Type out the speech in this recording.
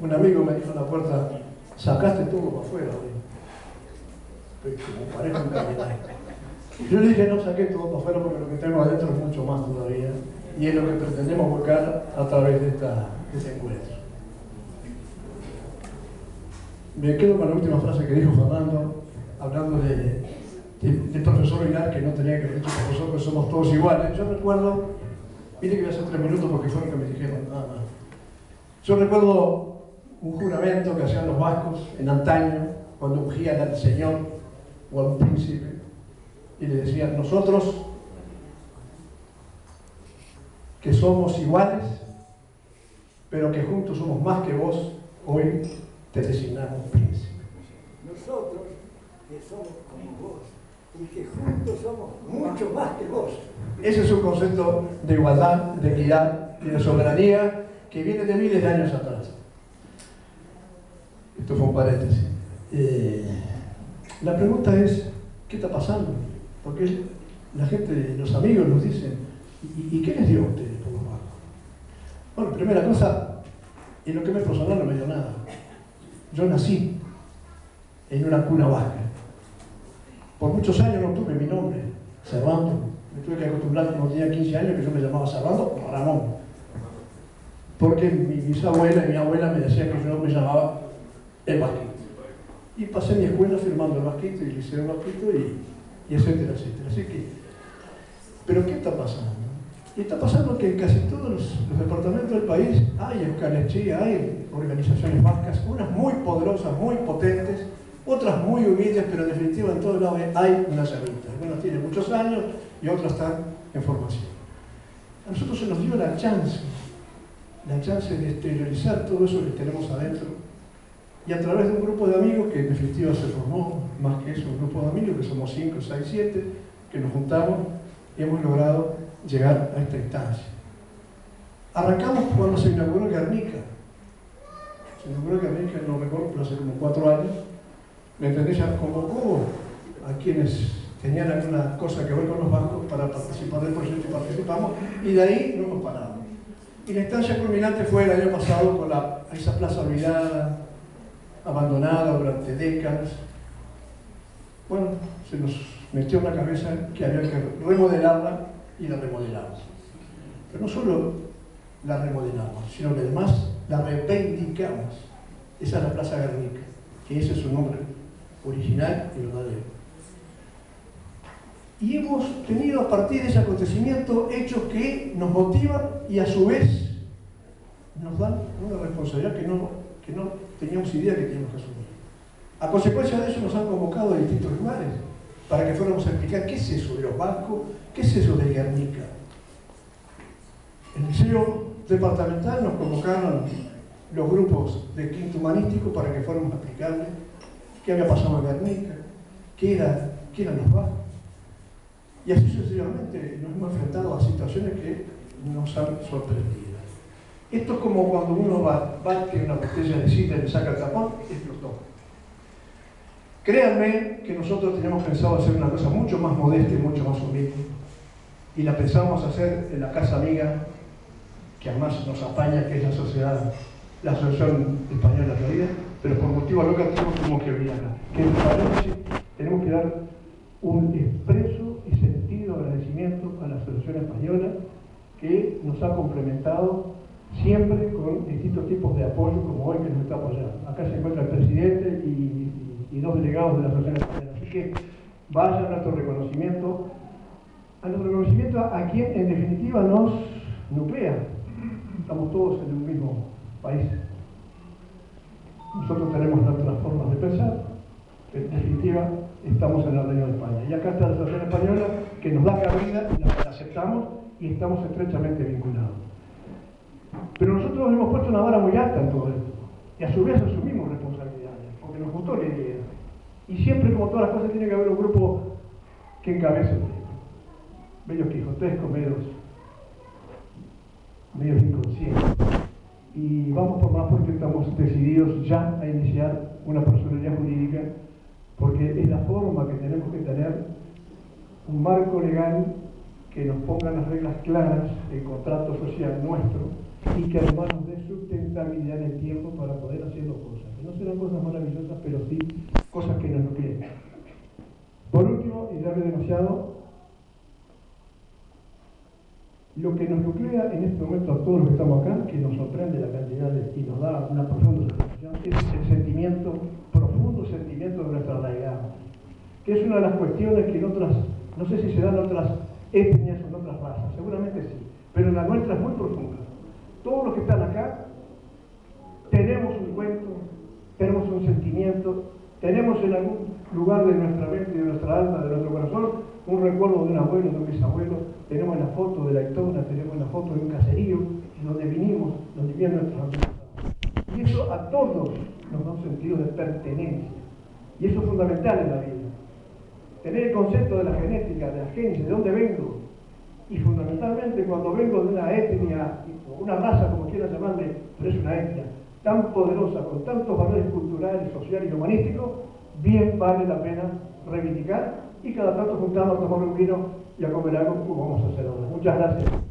un amigo me dijo en la puerta, sacaste todo para afuera, hoy. como parece un. Yo le dije, no saqué todo para afuera porque lo que tengo adentro es mucho más todavía. Y es lo que pretendemos buscar a través de, esta, de este encuentro. Me quedo con la última frase que dijo Fernando, hablando de, del profesor Vidal, que no tenía que haber dicho profesor, somos todos iguales. Yo recuerdo, mire que voy a hacer tres minutos porque fue lo que me dijeron, nada más. Yo recuerdo un juramento que hacían los vascos en antaño, cuando ungían al Señor o al príncipe, y le decían, nosotros que somos iguales, pero que juntos somos más que vos, hoy te designamos príncipe. Nosotros que somos como vos y que juntos somos mucho más que vos. Ese es un concepto de igualdad, de equidad y de soberanía que viene de miles de años atrás. Esto fue un paréntesis. Eh, la pregunta es, ¿qué está pasando? Porque la gente, los amigos nos dicen, ¿y, qué les dio a ustedes por los Bueno, primera cosa, en lo que me personal no me dio nada. Yo nací en una cuna vasca. Por muchos años no tuve mi nombre, Servando. Me tuve que acostumbrar cuando tenía 15 años que yo me llamaba Servando Ramón. Porque mi bisabuela y mi abuela me decían que yo me llamaba el Vasquito. Y pasé mi escuela firmando el Vasquito y el Liceo Vasquito y, y etcétera, etcétera. Así que, ¿pero qué está pasando? Y está pasando que en casi todos los, departamentos del país hay eucaliptía, hay organizaciones vascas, unas muy poderosas, muy potentes, otras muy humildes, pero en definitiva en todos lados hay una servita. Algunas tienen muchos años y otras están en formación. A nosotros se nos dio la chance, la chance de exteriorizar todo eso que tenemos adentro y a través de un grupo de amigos que en definitiva se formó, más que eso, un grupo de amigos que somos 5, 6, 7, que nos juntamos y hemos logrado llegar a esta instancia. Arrancamos cuando se inauguró Guernica. Se inauguró Guernica, no recuerdo, pero hace como cuatro años. ¿Me entendés? Ya convocó a quienes tenían alguna cosa que ver con los bancos para participar del proyecto y participamos, y de ahí no hemos parado. Y la instancia culminante fue el año pasado con la, esa plaza olvidada, abandonada durante décadas. Bueno, se nos metió en la cabeza que había que remodelarla y la remodelamos. Pero no solo la remodelamos, sino que además la reivindicamos. Esa es la Plaza Guernica, que ese es su nombre original y verdadero. Y hemos tenido a partir de ese acontecimiento hechos que nos motivan y a su vez nos dan una responsabilidad que no, que no teníamos idea que teníamos que asumir. A consecuencia de eso nos han convocado a distintos lugares para que fuéramos a explicar qué es eso de los bancos, qué es eso de Guernica. En el liceo departamental nos convocaron los grupos de quinto humanístico para que fuéramos a explicarle qué había pasado en Guernica, qué, era, qué eran los bancos. Y así sucesivamente nos hemos enfrentado a situaciones que nos han sorprendido. Esto es como cuando uno bate una botella de cita y le saca el tapón, explotó. Créanme que nosotros teníamos pensado hacer una cosa mucho más modesta y mucho más humilde. Y la pensamos hacer en la casa amiga, que además nos apaña, que es la sociedad, la Asociación Española de la Vida, pero por motivo locativos tenemos que olvidarla. Que en tenemos que dar un expreso y sentido agradecimiento a la Asociación Española que nos ha complementado siempre con distintos tipos de apoyo como hoy que nos está apoyando. Acá se encuentra el presidente y dos delegados de la Asociación Española. Así que vaya nuestro reconocimiento, a nuestro reconocimiento a, quien en definitiva nos nuclea. Estamos todos en un mismo país. Nosotros tenemos nuestras formas de pensar, en definitiva estamos en el reino de España. Y acá está la Asociación Española que nos da cabida, la aceptamos y estamos estrechamente vinculados. Hemos puesto una vara muy alta en todo esto y a su vez asumimos responsabilidades, porque nos gustó la idea. Y siempre, como todas las cosas, tiene que haber un grupo que encabece el tema. Bellos quijotescos, medios, medios inconscientes. Y vamos por más porque estamos decididos ya a iniciar una personalidad jurídica, porque es la forma que tenemos que tener un marco legal que nos ponga las reglas claras, el contrato social nuestro, y que además nos dé sustentabilidad en el tiempo para poder hacer cosas. Que no serán cosas maravillosas, pero sí cosas que nos nucleen. Por último, y ya he demasiado, lo que nos nuclea en este momento a todos los que estamos acá, que nos sorprende la cantidad de, y nos da una profunda satisfacción, es el sentimiento, profundo sentimiento de nuestra arraigada, que es una de las cuestiones que en otras, no sé si se dan en otras etnias o en otras razas, seguramente sí, pero en la nuestra es muy profunda. Tenemos en algún lugar de nuestra mente, de nuestra alma, de nuestro corazón, un recuerdo de un abuelo, de un bisabuelo, tenemos la foto de la historia, tenemos la foto de un caserío, donde vinimos, donde vivían nuestros antepasados. Y eso a todos nos da un sentido de pertenencia. Y eso es fundamental en la vida. Tener el concepto de la genética, de la genes, de dónde vengo. Y fundamentalmente cuando vengo de una etnia, una raza, como quieras llamarle, pero es una etnia, tan poderosa, con tantos valores culturales, sociales y humanísticos, bien vale la pena reivindicar y cada tanto juntarnos a tomar un vino y a comer algo como vamos a hacer ahora. Muchas gracias.